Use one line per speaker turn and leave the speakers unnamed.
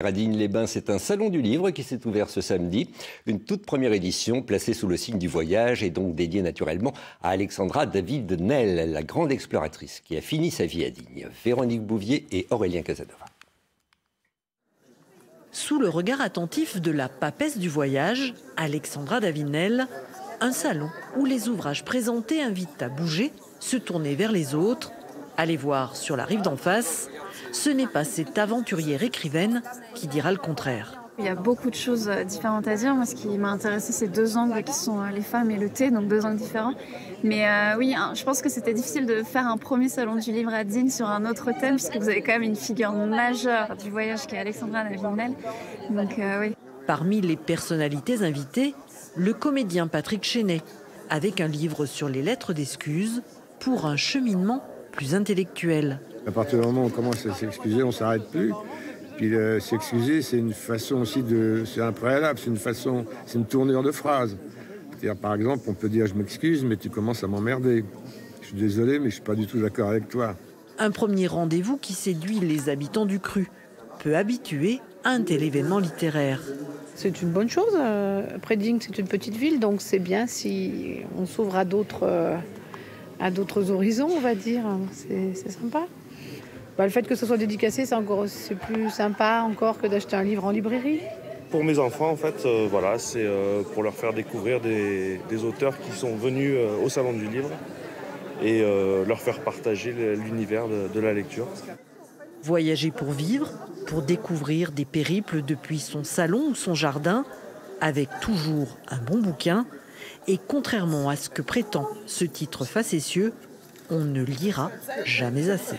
À les bains c'est un salon du livre qui s'est ouvert ce samedi. Une toute première édition placée sous le signe du voyage et donc dédiée naturellement à Alexandra David Nel, la grande exploratrice qui a fini sa vie à Digne. Véronique Bouvier et Aurélien Casanova.
Sous le regard attentif de la papesse du voyage, Alexandra Davinel, un salon où les ouvrages présentés invitent à bouger, se tourner vers les autres, aller voir sur la rive d'en face. Ce n'est pas cette aventurière écrivaine qui dira le contraire.
Il y a beaucoup de choses euh, différentes à dire. Moi, ce qui m'a intéressé, c'est deux angles qui sont euh, les femmes et le thé, donc deux angles différents. Mais euh, oui, hein, je pense que c'était difficile de faire un premier salon du livre à Digne sur un autre thème, puisque vous avez quand même une figure majeure du voyage qui est Alexandra Navinel. Donc oui.
Parmi les personnalités invitées, le comédien Patrick Chenet, avec un livre sur les lettres d'excuses pour un cheminement plus intellectuel.
À partir du moment où on commence à s'excuser, on ne s'arrête plus. Puis euh, s'excuser, c'est une façon aussi de. C'est un préalable, c'est une façon, c'est une tournure de phrase. par exemple, on peut dire je m'excuse, mais tu commences à m'emmerder. Je suis désolé, mais je suis pas du tout d'accord avec toi.
Un premier rendez-vous qui séduit les habitants du cru, peu habitués à un tel événement littéraire.
C'est une bonne chose. Euh, Preding, c'est une petite ville, donc c'est bien si on s'ouvre à d'autres, euh, à d'autres horizons, on va dire. C'est sympa. Bah, le fait que ce soit dédicacé, c'est encore c'est plus sympa encore que d'acheter un livre en librairie.
Pour mes enfants, en fait, euh, voilà, c'est euh, pour leur faire découvrir des, auteurs qui sont venus euh, au salon du livre et leur faire partager l'univers de, de la lecture.
Voyager pour vivre, pour découvrir des périples depuis son salon ou son jardin, avec toujours un bon bouquin, et contrairement à ce que prétend ce titre facétieux, on ne lira jamais assez.